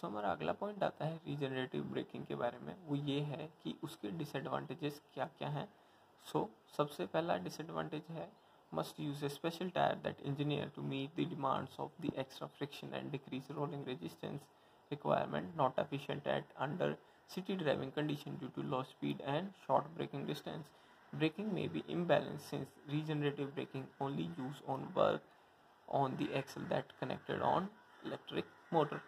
सो हमारा अगला पॉइंट आता है रीजनरेटिव ब्रेकिंग के बारे में वो ये है कि उसके डिसएडवांटेजेस क्या क्या हैं सो so, सबसे पहला डिसएडवांटेज है must use a special tire that engineer to meet the demands of the extra friction and decrease rolling resistance requirement not efficient at under city driving condition due to low speed and short braking distance braking may be imbalanced since regenerative braking only use on work on the axle that connected on electric motor